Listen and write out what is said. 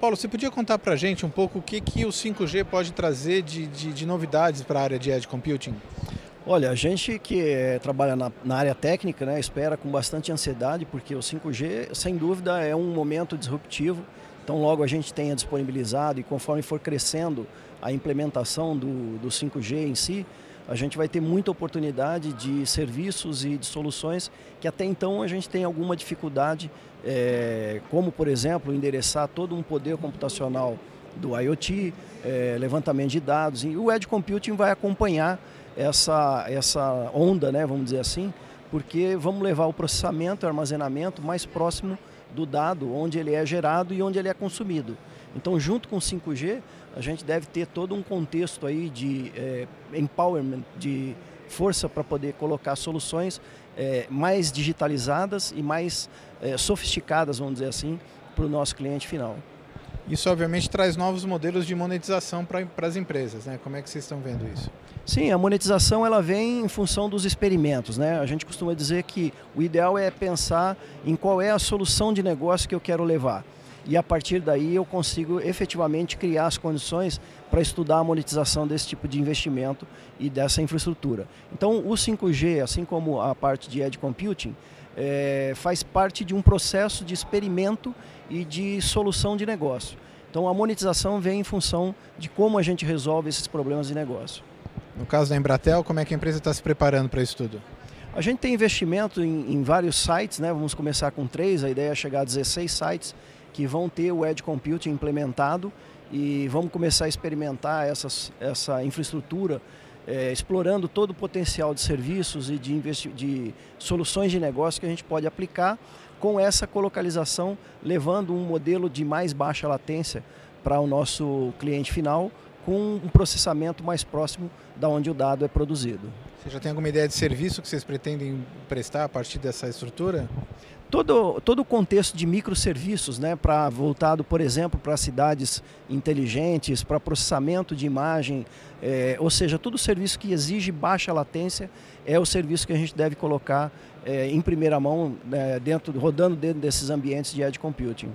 Paulo, você podia contar para a gente um pouco o que, que o 5G pode trazer de, de, de novidades para a área de Edge Computing? Olha, a gente que é, trabalha na, na, área técnica né, espera com bastante ansiedade, porque o 5G, sem dúvida, é um momento disruptivo. Então, logo a gente tenha disponibilizado e conforme for crescendo a implementação do, do 5G em si, a gente vai ter muita oportunidade de serviços e de soluções que até então a gente tem alguma dificuldade, é, como, por exemplo, endereçar todo um poder computacional do IoT, é, levantamento de dados. E o Edge Computing vai acompanhar essa, essa onda, né, vamos dizer assim, porque vamos levar o processamento e armazenamento mais próximo do dado, onde ele é gerado e onde ele é consumido. Então, junto com o 5G, a gente deve ter todo um contexto aí de é, empowerment, de força para poder colocar soluções é, mais digitalizadas e mais é, sofisticadas, vamos dizer assim, para o nosso cliente final. Isso obviamente traz novos modelos de monetização para as empresas, né? Como é que vocês estão vendo isso? Sim, a monetização ela vem em função dos experimentos, né? A gente costuma dizer que o ideal é pensar em qual é a solução de negócio que eu quero levar. E a partir daí eu consigo efetivamente criar as condições para estudar a monetização desse tipo de investimento e dessa infraestrutura. Então o 5G, assim como a parte de Edge Computing, é, faz parte de um processo de experimento e de solução de negócio. Então a monetização vem em função de como a gente resolve esses problemas de negócio. No caso da Embratel, como é que a empresa está se preparando para isso tudo? A gente tem investimento em, em, vários sites, né? vamos começar com três, a ideia é chegar a 16 sites que vão ter o Edge Computing implementado e vamos começar a experimentar essas, essa infraestrutura é, explorando todo o potencial de serviços e de, de soluções de negócio que a gente pode aplicar com essa colocalização, levando um modelo de mais baixa latência para o nosso cliente final, com um processamento mais próximo da onde o dado é produzido. Você já tem alguma ideia de serviço que vocês pretendem prestar a partir dessa estrutura? Todo, todo o contexto de microserviços, né, para voltado, por exemplo, para cidades inteligentes, para processamento de imagem, é, ou seja, todo serviço que exige baixa latência é o serviço que a gente deve colocar é, em primeira mão, é, dentro, rodando dentro desses ambientes de edge computing.